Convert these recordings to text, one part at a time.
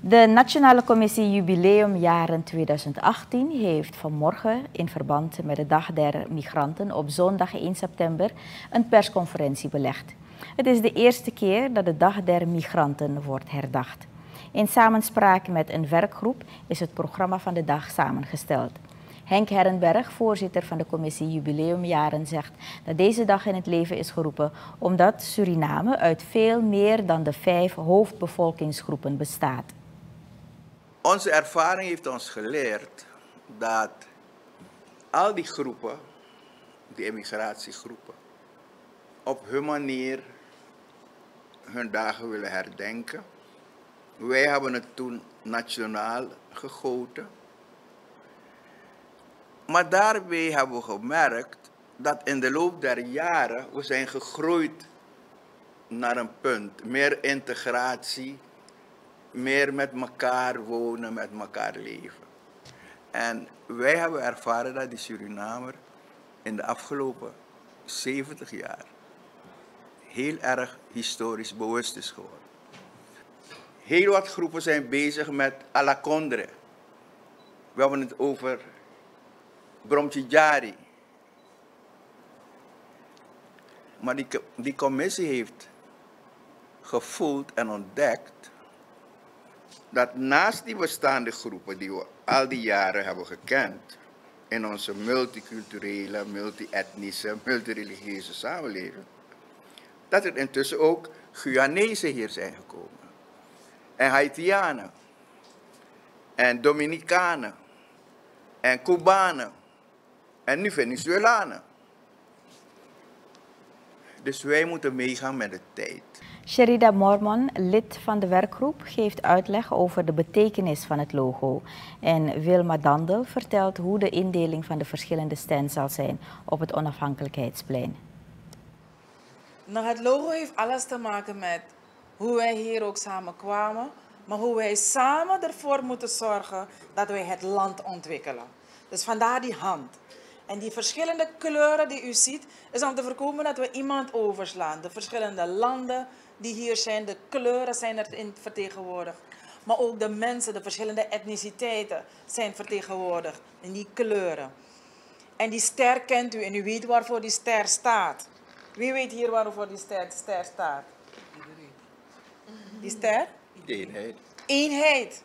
De Nationale Commissie Jubileumjaren 2018 heeft vanmorgen in verband met de Dag der Migranten op zondag 1 september een persconferentie belegd. Het is de eerste keer dat de Dag der Migranten wordt herdacht. In samenspraak met een werkgroep is het programma van de dag samengesteld. Henk Herrenberg, voorzitter van de commissie Jubileumjaren, zegt dat deze dag in het leven is geroepen omdat Suriname uit veel meer dan de vijf hoofdbevolkingsgroepen bestaat. Onze ervaring heeft ons geleerd dat al die groepen, die emmigratiegroepen, op hun manier hun dagen willen herdenken. Wij hebben het toen nationaal gegoten. Maar daarbij hebben we gemerkt dat in de loop der jaren we zijn gegroeid naar een punt. Meer integratie, meer met elkaar wonen, met elkaar leven. En wij hebben ervaren dat die Surinamer in de afgelopen 70 jaar heel erg historisch bewust is geworden. Heel wat groepen zijn bezig met Alakondre. We hebben het over Bromtjijari. Maar die, die commissie heeft gevoeld en ontdekt dat naast die bestaande groepen die we al die jaren hebben gekend in onze multiculturele, multi-etnische, multireligieuze samenleving, dat er intussen ook Guyanese hier zijn gekomen. En Haitianen. En Dominicanen. En Cubanen. En nu Venezuelanen. Dus wij moeten meegaan met de tijd. Sherida Mormon, lid van de werkgroep, geeft uitleg over de betekenis van het logo. En Wilma Dandel vertelt hoe de indeling van de verschillende stands zal zijn op het onafhankelijkheidsplein. Nou, het logo heeft alles te maken met hoe wij hier ook samen kwamen, maar hoe wij samen ervoor moeten zorgen dat wij het land ontwikkelen. Dus vandaar die hand. En die verschillende kleuren die u ziet, is om te voorkomen dat we iemand overslaan. De verschillende landen die hier zijn, de kleuren zijn erin vertegenwoordigd. Maar ook de mensen, de verschillende etniciteiten zijn vertegenwoordigd in die kleuren. En die ster kent u en u weet waarvoor die ster staat. Wie weet hier waarvoor die ster, ster staat? Die ster? Eenheid. Eenheid.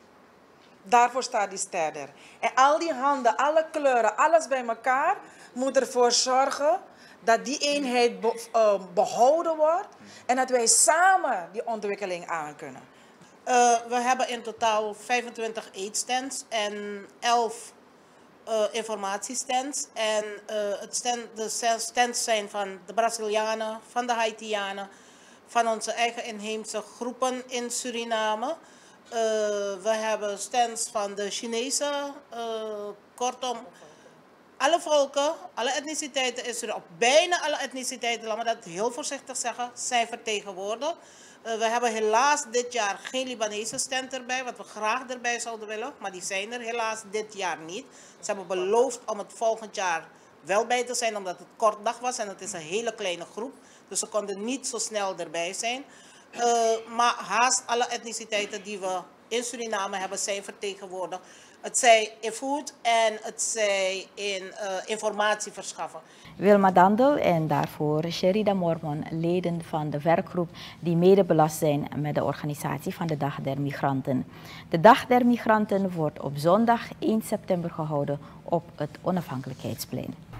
Daarvoor staat die ster er. En al die handen, alle kleuren, alles bij elkaar moet ervoor zorgen dat die eenheid eh, behouden wordt en dat wij samen die ontwikkeling aan kunnen. Uh, we hebben in totaal 25 eetstands en 11 uh, eh, informatiestands. En het stand, de stands zijn van de Brazilianen, van de Haitianen, van onze eigen inheemse groepen in Suriname. We hebben stands van de Chinese, uh, kortom, alle volken, alle etniciteiten in Suriname, bijna alle etniciteiten, laten we dat heel voorzichtig zeggen, zijn vertegenwoordigd. Uh, we hebben helaas dit jaar geen Libanese stand erbij, wat we graag erbij zouden willen, maar die zijn er helaas dit jaar niet. Ze hebben beloofd om het volgend jaar wel bij te zijn, omdat het kort dag was en het is een hele kleine groep. Dus ze konden niet zo snel erbij zijn. Uh, maar haast alle etniciteiten die we in Suriname hebben zijn vertegenwoordigd. Het zij in food en het zij in uh, informatie verschaffen. Wilma Dandel en daarvoor Sherida Mormon, leden van de werkgroep die mede belast zijn met de organisatie van de Dag der Migranten. De Dag der Migranten wordt op zondag 1 september gehouden op het Onafhankelijkheidsplein.